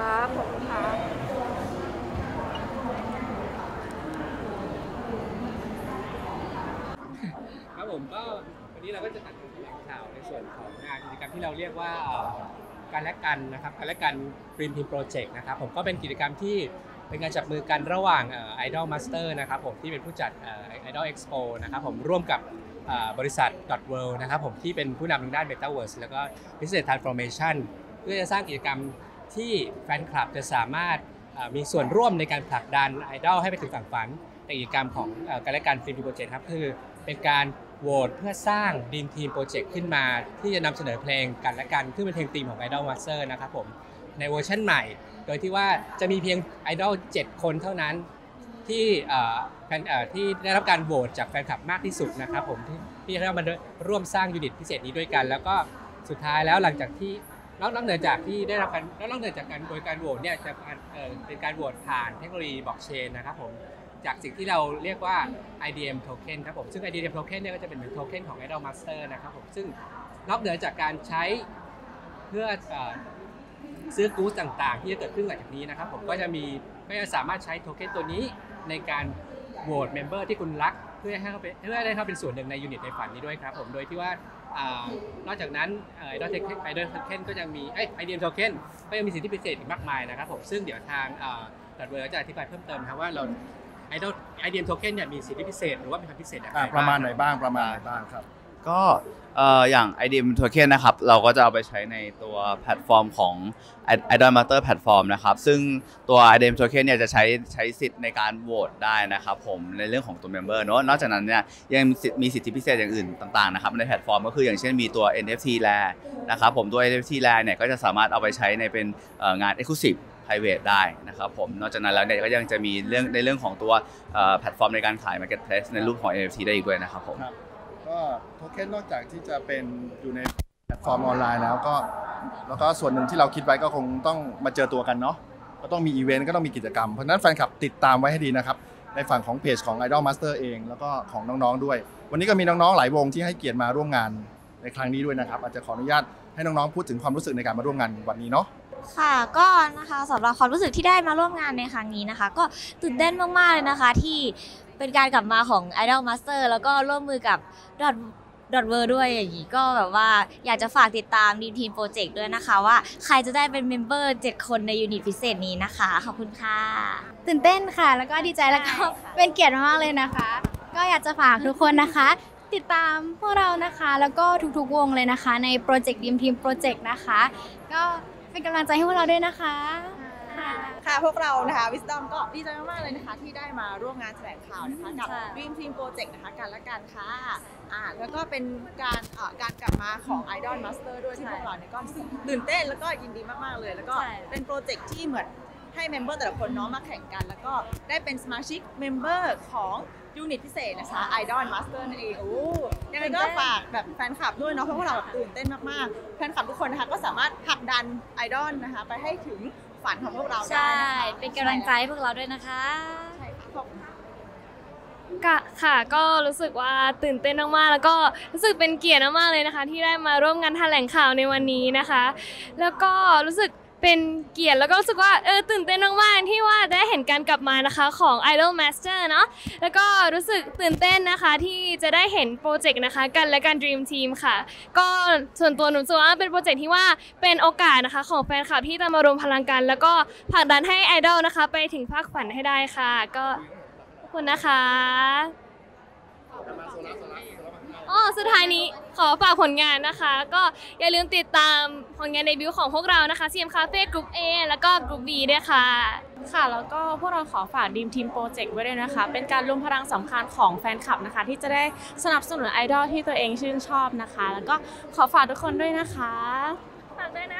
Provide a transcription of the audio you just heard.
ครับขอบคุณครับครับผมก็วันนี้เราก็จะจัดแถลงข่าวในส่วนของงานกิจกรรมที่เราเรียกว่าการและกันนะครับการและกัน Dream Team Project นะครับผมก็เป็นกิจกรรมที่เป็นการจับมือกันระหว่าง Idol Master นะครับผมที่เป็นผู้จัด Idol Expo นะครับผมร่วมกับบริษัท Dotworld นะครับผมที่เป็นผู้นำทางด้าน Metaverse แล้วก็ Business Transformation เพื่อจะสร้างกิจกรรม ที่แฟนคลับจะสามารถมีส่วนร่วมในการผลักดันไอดอลให้ไปถึงฝั่งฝันในกิจกรรมของกันและกัน Dream Team Project ครับคือเป็นการโหวตเพื่อสร้าง Dream Team Project ขึ้นมา ที่จะนำเสนอเพลงกันและกันขึ้นเป็นเพลงธีมของ Idol Master นะครับผมในเวอร์ชันใหม่ โดยที่ว่าจะมีเพียงไอดอล7คนเท่านั้นที่ที่ได้รับการโหวตจากแฟนคลับมากที่สุดนะครับผมที่ที่เข้ามาร่วมสร้าง unit พิเศษนี้ด้วยกัน แล้วก็สุดท้ายแล้วหลังจากที่ นอกนอกเหนือจากที่ได้รับการนอกเหนือจากการโดยการโหวตเนี่ยจะเป็นการโหวตผ่านเทคโนโลยีบล็อกเชนนะครับผมจากสิ่งที่เราเรียกว่า IDM token ครับผมซึ่ง IDM token เนี่ยก็จะเป็นเหมือนโทเค็นของ Idol Master นะครับผมซึ่งนอกเหนือจากการใช้เพื่อซื้อกู๊ดต่างๆ ที่จะเกิดขึ้นหลังจากนี้นะครับผมก็จะมีก็จะสามารถใช้โทเค็นตัวนี้ในการโหวต member ที่คุณรัก เพื่อให้เขาเป็นเพื่อให้เขาเป็นส่วนหนึ่งใน unit ในฝันนี้ด้วยครับผมโดยที่ว่า นอกจากนั้นไอดอลเทคไอดอลโทเค็นก็ยังมีไอ IDM token ก็ยังมีสิทธิพิเศษอีกมากมายนะครับผมซึ่งเดี๋ยวทาง Dotworld จะอธิบายเพิ่มเติมครับว่าเราไอดอล IDM token เนี่ยมีสิทธิพิเศษหรือว่ามีความพิเศษอะไรบ้างประมาณไหนบ้างประมาณไหนบ้างครับ ก็อย่าง IDM Token นะครับ เราก็จะเอาไปใช้ในตัวแพลตฟอร์มของ Idol Master Platform นะครับ ซึ่งตัว IDM Token เนี่ยจะใช้ใช้สิทธิ์ในการโหวตได้นะครับผมในเรื่องของตัว Member เนอะนอกจากนั้นเนี่ยยังมีสิทธิพิเศษอย่างอื่นต่างๆนะครับในแพลตฟอร์มก็คืออย่างเช่นมีตัว NFT l a นะครับผมตัว NFT l a เนี่ยก็จะสามารถเอาไปใช้ในเป็นงาน Exclusive private ได้นะครับผม นอกจากนั้นแล้วเนี่ยก็ยังจะมีเรื่องในเรื่องของตัวแพลตฟอร์มในการขาย Marketplace ในรูปของ NFT ได้อีกด้วยนะครับผม ก็โทเค็นนอกจากที่จะเป็นอยู่ในแพลตฟอร์มออนไลน์แล้วก็แล้วก็ส่วนหนึ่งที่เราคิดไว้ก็คงต้องมาเจอตัวกันเนาะก็ต้องมีอีเวนต์ก็ต้องมีกิจกรรม เพราะฉะนั้นแฟนคลับติดตามไว้ให้ดีนะครับ ในฝั่งของเพจของ Idol Master เอง แล้วก็ของน้องๆด้วย วันนี้ก็มีน้องๆหลายวงที่ให้เกียรติมาร่วมงานในครั้งนี้ด้วยนะครับอาจจะขออนุญาตให้น้องๆพูดถึงความรู้สึกในการมาร่วมงานวันนี้เนาะ ค่ะก็นะคะสำหรับความรู้สึกที่ได้มาร่วมงานในครั้งนี้นะคะ ก็ตื่นเต้นมากๆเลยนะคะที่เป็นการกลับมาของ Idol Master แล้วก็ร่วมมือกับ Dot Dot w o r ด้วยอย่างนี้ก็แบบว่าอยากจะฝากติดตาม Dream Team Project ด้วยนะคะ ว่าใครจะได้เป็น member 7 คนใน unit พิเศษนี้นะคะ ขอบคุณค่ะ ตื่นเต้นค่ะ แล้วก็ดีใจแล้วก็เป็นเกียรติมากเลยนะคะ ก็อยากจะฝากทุกคนนะคะ ติดตามพวกเรานะคะ แล้วก็ทุกๆวงเลยนะคะ ในโปรเจกต์ Dream Team Project นะคะ ก็ เป็นกำลังใจให้พวกเราด้วยนะคะค่ะค่ะพวกเรานะคะวิสตอมก็ดีใจมากๆเลยนะคะ ที่ได้มาร่วมงานแถลงข่าวนะคะกับค่ะ Dream Team Project นะคะกันและกันค่ะอ่าแล้วก็เป็นการเอ่อการกลับมาของ Idol Master ด้วยที่พวกเราเนี่ยก็ตื่นเต้นแล้วก็ยินดีมากๆเลย แล้วก็ใช่ เป็นโปรเจกต์ที่เหมือนให้ member แต่ละคนเนี่ยมาแข่งกัน แล้วก็ได้เป็นสมาชิก member ของ unit พิเศษนะคะ Idol Master นั่นเองโอ้ยังไงก็ฝากแบบแฟนคลับด้วยเนาะเพราะพวกเราแบบตื่นเต้นมากๆแฟนคลับทุกคนนะคะก็สามารถผลักดันไอดอลนะคะไปให้ถึงฝันของพวกเราได้ใช่ นะคะเป็นกำลังใจให้พวกเราด้วยนะคะ ใช่ค่ะขอบคุณค่ะกะค่ะก็รู้สึกว่าตื่นเต้นมากๆ แล้วก็รู้สึกเป็นเกียรติมากๆเลยนะคะ ที่ได้มาร่วมงานแถลงข่าวในวันนี้นะคะ แล้วก็รู้สึกเป็นเกียรติแล้วก็รู้สึกว่าเออตื่นเต้นมากๆ ที่ว่าได้เห็นการกลับมานะคะของ Idol Master เนาะแล้วก็รู้สึกตื่นเต้นนะคะที่จะได้เห็นโปรเจกต์นะคะกันและกัน Dream Team ค่ะ ก็ส่วนตัวหนูสว่าเป็นโปรเจกต์ที่ว่าเป็นโอกาสนะคะของแฟนคลับที่จะมารวมพลังกัน แล้วก็ผลักดันให้ไอดอลนะคะไปถึงฝั่งฝันให้ได้ค่ะ ก็ขอบคุณนะคะ อ๋อสุดท้ายนี้ขอฝากผลงานนะคะ ก็อย่าลืมติดตามผลงานในบิวของพวกเรานะคะ CM Cafe Group A แล้วก็ Group B ด้วยค่ะ ค่ะ แล้วก็พวกเราขอฝาก Dream Team Project ไว้ด้วยนะคะ เป็นการรวมพลังสำคัญของแฟนคลับนะคะ ที่จะได้สนับสนุนไอดอลที่ตัวเองชื่นชอบนะคะ แล้วก็ขอฝากทุกคนด้วยนะคะ ฝากด้วยนะคะ